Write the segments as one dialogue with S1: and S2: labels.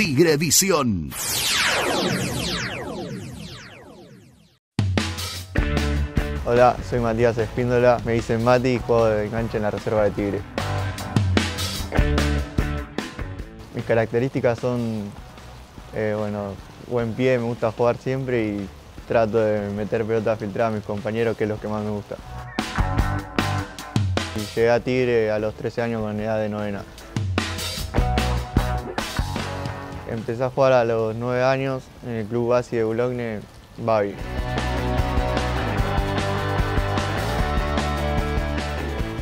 S1: Tigre Visión.
S2: Hola, soy Matías Espíndola, me dicen Mati y juego de enganche en la reserva de Tigre. Mis características son, eh, bueno, buen pie, me gusta jugar siempre y trato de meter pelota filtrada a mis compañeros, que es lo que más me gusta. Llegué a Tigre a los 13 años con edad de novena. Empecé a jugar a los 9 años en el club base de Boulogne, Bavi.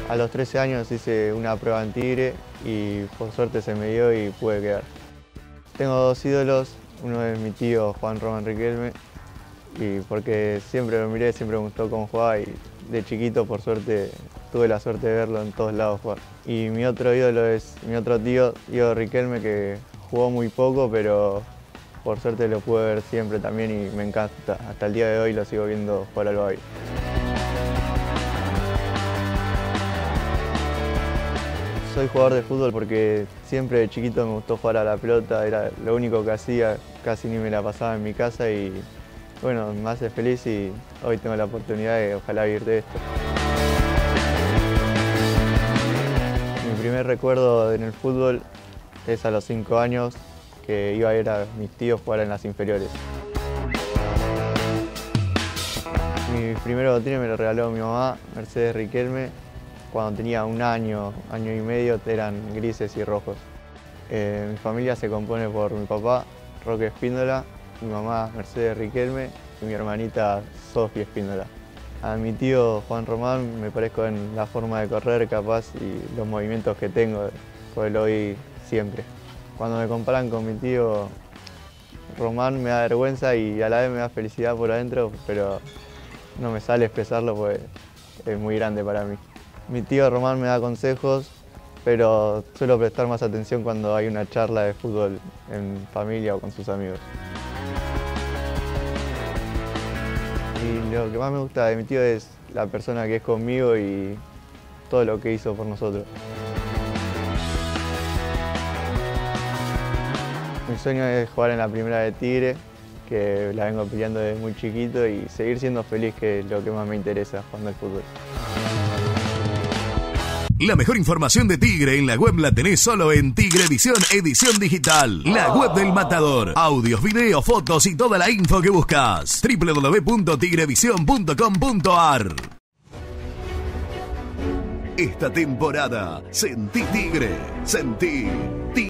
S2: A los 13 años hice una prueba en Tigre y por suerte se me dio y pude quedar. Tengo dos ídolos, uno es mi tío Juan Román Riquelme y porque siempre lo miré, siempre me gustó cómo jugaba y de chiquito por suerte tuve la suerte de verlo en todos lados jugar. Y mi otro ídolo es mi otro tío, Diego Riquelme, que jugó muy poco pero por suerte lo pude ver siempre también y me encanta. Hasta el día de hoy lo sigo viendo jugar al Bavi. soy jugador de fútbol porque siempre de chiquito me gustó jugar a la pelota, era lo único que hacía, casi ni me la pasaba en mi casa y bueno, me hace feliz y hoy tengo la oportunidad de ojalá vivir de esto. Mi primer recuerdo en el fútbol es a los 5 años que iba a ir a mis tíos jugar en las inferiores. Mi primer botín me lo regaló mi mamá, Mercedes Riquelme, cuando tenía un año, año y medio, eran grises y rojos. Eh, mi familia se compone por mi papá, Roque Espíndola, mi mamá Mercedes Riquelme y mi hermanita Sofía Espíndola. A mi tío Juan Román me parezco en la forma de correr capaz y los movimientos que tengo, lo vi siempre. Cuando me comparan con mi tío Román me da vergüenza y a la vez me da felicidad por adentro, pero no me sale expresarlo porque es muy grande para mí. Mi tío Román me da consejos, pero suelo prestar más atención cuando hay una charla de fútbol en familia o con sus amigos. Y lo que más me gusta de mi tío es la persona que es conmigo y todo lo que hizo por nosotros. Mi sueño es jugar en la primera de Tigre, que la vengo peleando desde muy chiquito y seguir siendo feliz, que es lo que más me interesa jugando al fútbol.
S1: La mejor información de Tigre en la web la tenés solo en Tigrevisión Edición Digital. La web del matador. Audios, videos, fotos y toda la info que buscas. www.tigrevision.com.ar Esta temporada, sentí Tigre, sentí Tigre.